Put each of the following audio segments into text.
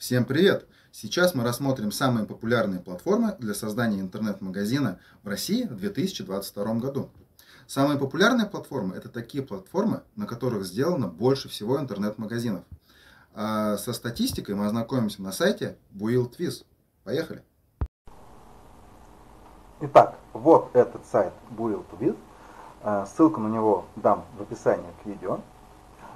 Всем привет! Сейчас мы рассмотрим самые популярные платформы для создания интернет-магазина в России в 2022 году. Самые популярные платформы – это такие платформы, на которых сделано больше всего интернет-магазинов. А со статистикой мы ознакомимся на сайте BuildTwiz. Поехали! Итак, вот этот сайт BuildTwiz. А, ссылку на него дам в описании к видео.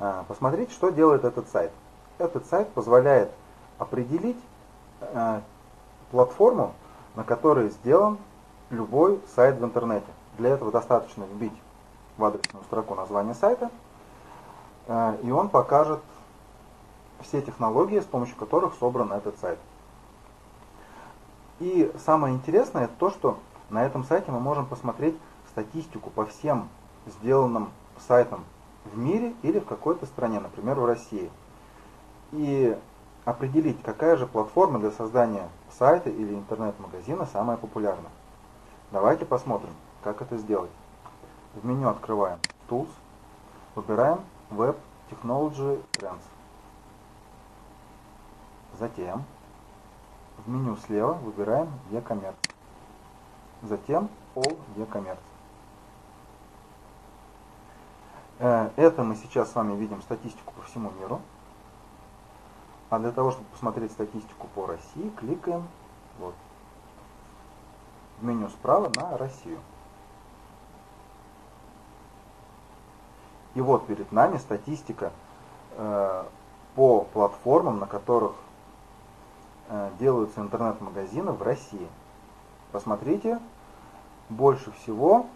А, посмотрите, что делает этот сайт. Этот сайт позволяет определить э, платформу, на которой сделан любой сайт в интернете. Для этого достаточно вбить в адресную строку название сайта, э, и он покажет все технологии, с помощью которых собран этот сайт. И самое интересное это то, что на этом сайте мы можем посмотреть статистику по всем сделанным сайтам в мире или в какой-то стране, например, в России. И определить, какая же платформа для создания сайта или интернет-магазина самая популярная. Давайте посмотрим, как это сделать. В меню открываем Tools, выбираем Web Technology Trends. Затем в меню слева выбираем e-commerce. Затем All e-commerce. Э, это мы сейчас с вами видим статистику по всему миру. А для того, чтобы посмотреть статистику по России, кликаем вот, в меню справа на Россию. И вот перед нами статистика э, по платформам, на которых э, делаются интернет-магазины в России. Посмотрите, больше всего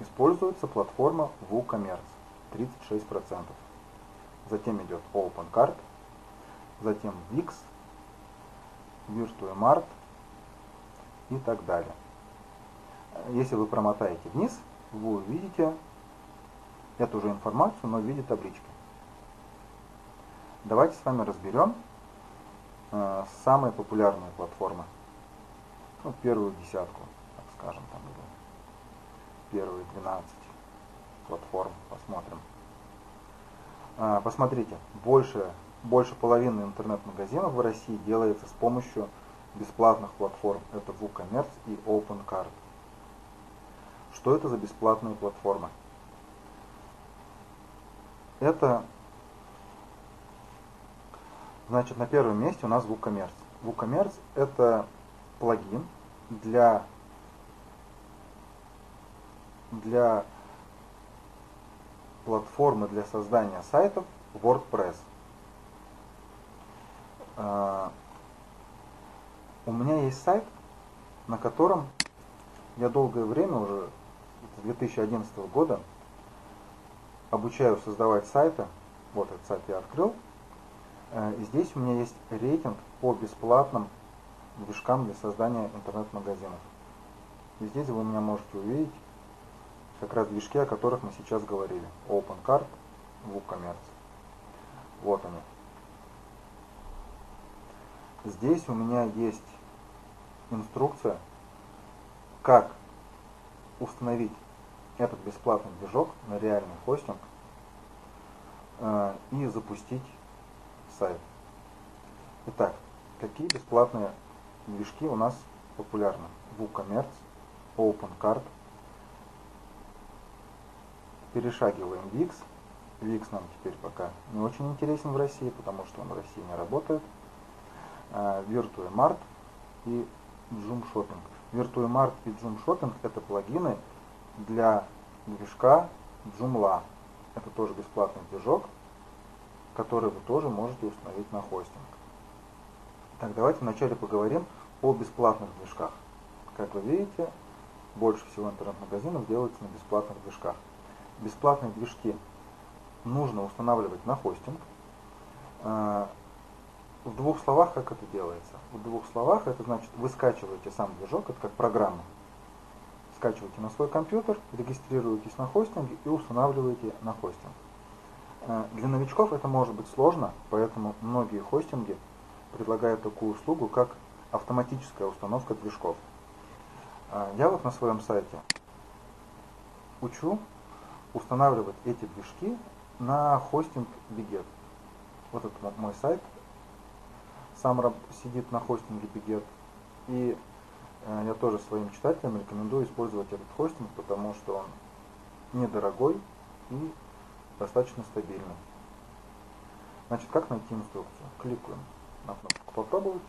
используется платформа WooCommerce 36%. Затем идет OpenCart затем VIX, VirtueMart и так далее. Если вы промотаете вниз, вы увидите эту же информацию, но в виде таблички. Давайте с вами разберем э, самые популярные платформы. Ну, первую десятку, так скажем, там, или первые 12 платформ посмотрим. Э, посмотрите, больше больше половины интернет-магазинов в России делается с помощью бесплатных платформ. Это WooCommerce и OpenCart. Что это за бесплатные платформы? Это, значит, на первом месте у нас WooCommerce. WooCommerce это плагин для, для платформы для создания сайтов WordPress. А, у меня есть сайт, на котором я долгое время, уже с 2011 года, обучаю создавать сайты. Вот этот сайт я открыл. Э, и здесь у меня есть рейтинг по бесплатным движкам для создания интернет-магазинов. И здесь вы меня можете увидеть как раз движки, о которых мы сейчас говорили. OpenCart, WooCommerce. Вот они. Здесь у меня есть инструкция, как установить этот бесплатный движок на реальный хостинг э, и запустить сайт. Итак, какие бесплатные движки у нас популярны? WooCommerce, OpenCart. Перешагиваем Wix. Wix нам теперь пока не очень интересен в России, потому что он в России не работает. VirtueMart и Zoom Shopping. VirtueMart и Zoom Shopping это плагины для движка Joomla. Это тоже бесплатный движок, который вы тоже можете установить на хостинг. Так, давайте вначале поговорим о бесплатных движках. Как вы видите, больше всего интернет-магазинов делается на бесплатных движках. Бесплатные движки нужно устанавливать на хостинг. В двух словах, как это делается? В двух словах это значит, вы скачиваете сам движок, это как программа. Скачиваете на свой компьютер, регистрируетесь на хостинге и устанавливаете на хостинг. Э, для новичков это может быть сложно, поэтому многие хостинги предлагают такую услугу, как автоматическая установка движков. Э, я вот на своем сайте учу устанавливать эти движки на хостинг Biget. Вот это мой сайт, сам сидит на хостинге Biget. И э, я тоже своим читателям рекомендую использовать этот хостинг, потому что он недорогой и достаточно стабильный. Значит, как найти инструкцию? Кликаем на кнопку «Попробовать».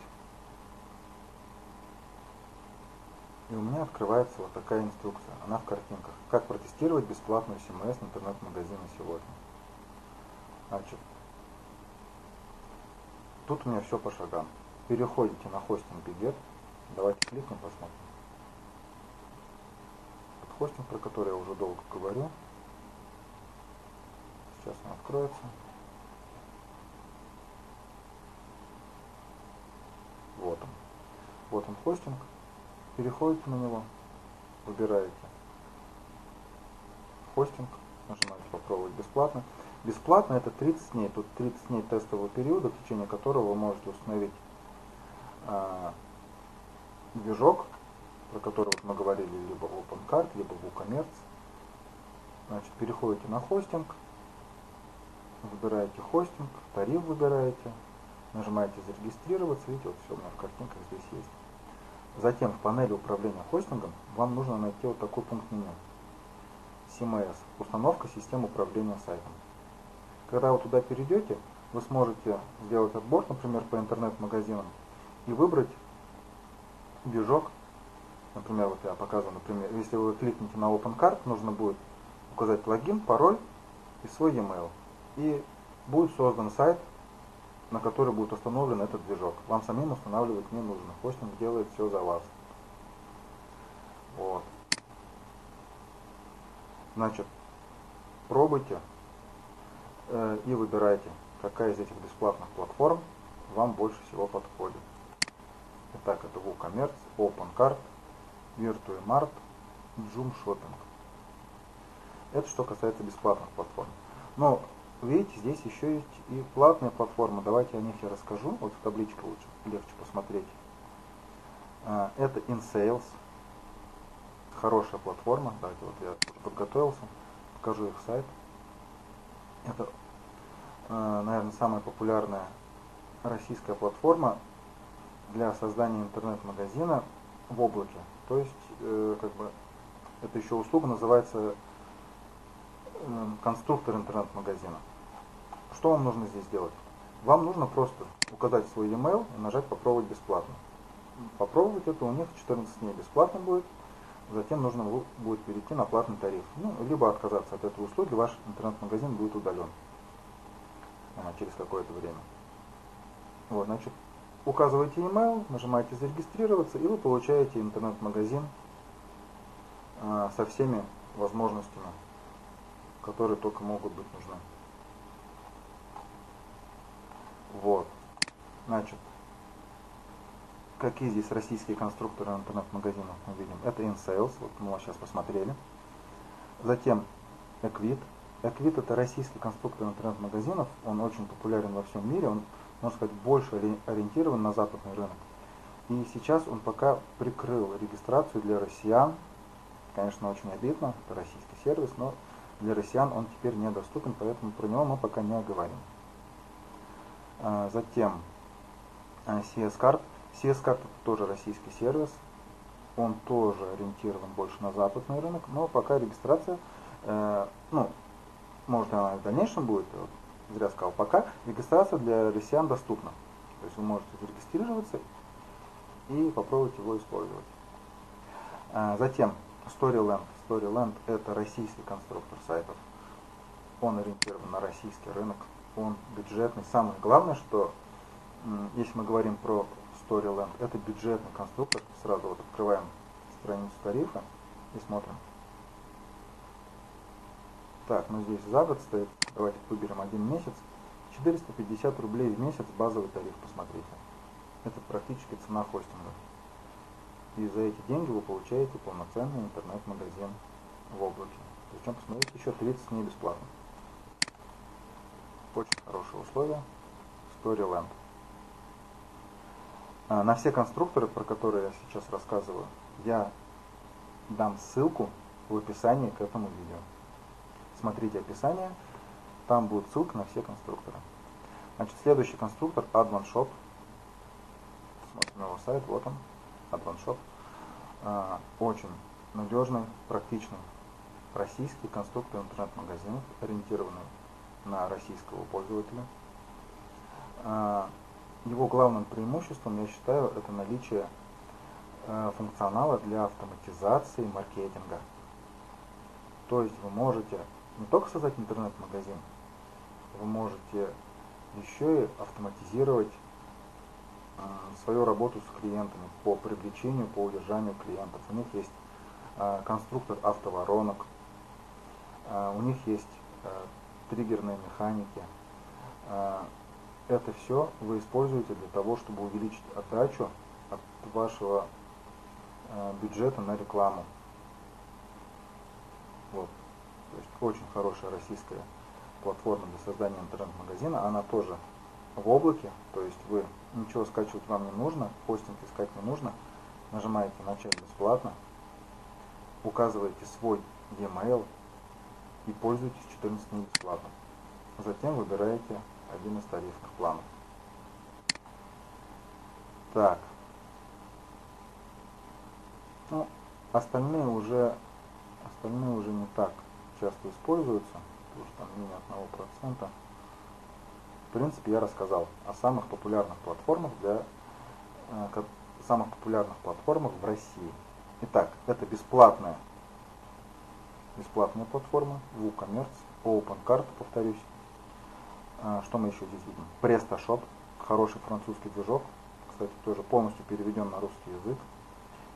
И у меня открывается вот такая инструкция. Она в картинках. Как протестировать бесплатную CMS интернет-магазина сегодня. Значит, тут у меня все по шагам. Переходите на хостинг Biget. Давайте кликнем, посмотрим. Это хостинг, про который я уже долго говорю. Сейчас он откроется. Вот он. Вот он хостинг. Переходите на него, выбираете хостинг, нажимаете попробовать бесплатно. Бесплатно это 30 дней. Тут 30 дней тестового периода, в течение которого вы можете установить а, движок, про который мы говорили, либо OpenCard, либо WooCommerce. Значит, переходите на хостинг, выбираете хостинг, тариф выбираете, нажимаете зарегистрироваться, видите, вот все у меня в картинках здесь есть. Затем в панели управления хостингом вам нужно найти вот такой пункт меню. CMS – установка системы управления сайтом. Когда вы туда перейдете, вы сможете сделать отбор, например, по интернет-магазинам и выбрать движок. Например, вот я показываю, например, если вы кликните на OpenCard, нужно будет указать логин, пароль и свой e-mail. И будет создан сайт, на который будет установлен этот движок. Вам самим устанавливать не нужно. Хостинг делает все за вас. Вот. Значит, пробуйте и выбирайте, какая из этих бесплатных платформ вам больше всего подходит. Итак, это WooCommerce, OpenCart, VirtueMart, Joom Shopping. Это что касается бесплатных платформ. Но видите, здесь еще есть и платные платформы. Давайте о них я расскажу. Вот в табличке лучше, легче посмотреть. А, это InSales. Хорошая платформа. Давайте вот я подготовился. Покажу их сайт. Это, а, наверное, самая популярная российская платформа для создания интернет-магазина в облаке. То есть, э, как бы, это еще услуга называется Эм, конструктор интернет-магазина. Что вам нужно здесь сделать? Вам нужно просто указать свой e-mail и нажать «Попробовать бесплатно». Попробовать это у них 14 дней бесплатно будет, затем нужно будет перейти на платный тариф. Ну, либо отказаться от этой услуги, ваш интернет-магазин будет удален а, через какое-то время. Вот, значит, указываете email, нажимаете зарегистрироваться, и вы получаете интернет-магазин а, со всеми возможностями которые только могут быть нужны. Вот. Значит, какие здесь российские конструкторы интернет-магазинов мы видим? Это InSales, вот мы вас сейчас посмотрели. Затем Equit. Equit это российский конструктор интернет-магазинов, он очень популярен во всем мире, он, можно сказать, больше ориентирован на западный рынок. И сейчас он пока прикрыл регистрацию для россиян. Конечно, очень обидно, это российский сервис, но для россиян он теперь недоступен, поэтому про него мы пока не говорим. А, затем. А, Это тоже российский сервис. Он тоже ориентирован больше на западный рынок, но пока регистрация, э, ну, может она в дальнейшем будет, зря сказал, пока регистрация для россиян доступна. То есть вы можете зарегистрироваться и попробовать его использовать. А, затем Storyland. Storyland это российский конструктор сайтов. Он ориентирован на российский рынок, он бюджетный. Самое главное, что если мы говорим про Storyland, это бюджетный конструктор. Сразу вот открываем страницу тарифа и смотрим. Так, ну здесь за год стоит, давайте выберем один месяц. 450 рублей в месяц базовый тариф, посмотрите. Это практически цена хостинга. И за эти деньги вы получаете полноценный интернет-магазин в облаке. Причем, посмотрите, еще 30 дней бесплатно. Очень хорошие условия. Storyland. А, на все конструкторы, про которые я сейчас рассказываю, я дам ссылку в описании к этому видео. Смотрите описание, там будет ссылка на все конструкторы. Значит, следующий конструктор Advan Shop. Смотрим его сайт, вот он, AdvanShop. А, очень надежный, практичный российский конструктор интернет-магазинов, ориентированный на российского пользователя. Его главным преимуществом, я считаю, это наличие э, функционала для автоматизации маркетинга. То есть вы можете не только создать интернет-магазин, вы можете еще и автоматизировать э, свою работу с клиентами по привлечению, по удержанию клиентов. У них есть э, конструктор автоворонок, у них есть триггерные механики, это все вы используете для того, чтобы увеличить отдачу от вашего э, бюджета на рекламу. Вот. То есть очень хорошая российская платформа для создания интернет-магазина. Она тоже в облаке, то есть вы ничего скачивать вам не нужно, хостинг искать не нужно. Нажимаете «Начать бесплатно», указываете свой e-mail и пользуетесь 14 дней бесплатно. Затем выбираете один из тарифных планов. Так. Ну, остальные уже, остальные уже не так часто используются, потому что там менее одного процента. В принципе, я рассказал о самых популярных платформах для э, самых популярных платформах в России. Итак, это бесплатная бесплатная платформа, WooCommerce, OpenCart, повторюсь, что мы еще здесь видим? PrestaShop, хороший французский движок, кстати, тоже полностью переведен на русский язык.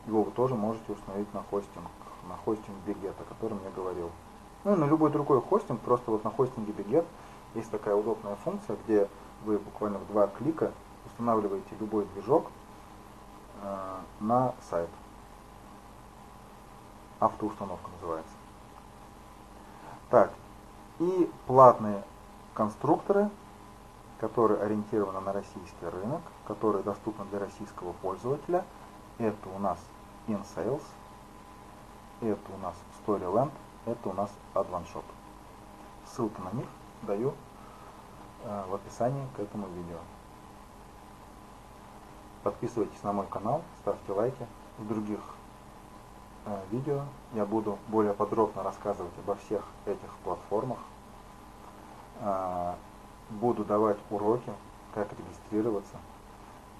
Его вы тоже можете установить на хостинг, на хостинг Biget, о котором я говорил. Ну и на любой другой хостинг, просто вот на хостинге Biget есть такая удобная функция, где вы буквально в два клика устанавливаете любой движок э, на сайт. Автоустановка называется. Так, и платные конструкторы, которые ориентированы на российский рынок, которые доступны для российского пользователя. Это у нас InSales, это у нас StoryLand, это у нас AdvanShop. Ссылки на них даю э, в описании к этому видео. Подписывайтесь на мой канал, ставьте лайки. В других э, видео я буду более подробно рассказывать обо всех этих платформах, буду давать уроки, как регистрироваться,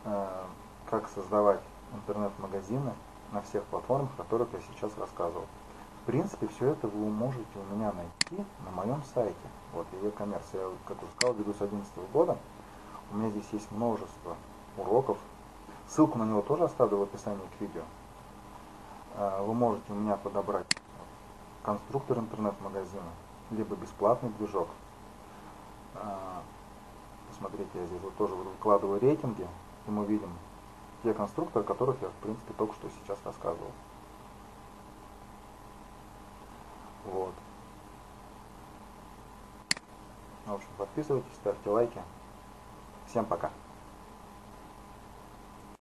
а, как создавать интернет-магазины на всех платформах, о которых я сейчас рассказывал. В принципе, все это вы можете у меня найти на моем сайте. Вот, e-commerce. Я, как уже сказал, веду с 2011 года. У меня здесь есть множество уроков. Ссылку на него тоже оставлю в описании к видео. А, вы можете у меня подобрать конструктор интернет-магазина, либо бесплатный движок, а, посмотрите, я здесь вот тоже выкладываю рейтинги, и мы видим те конструкторы, о которых я, в принципе, только что сейчас рассказывал. Вот. В общем, подписывайтесь, ставьте лайки. Всем пока.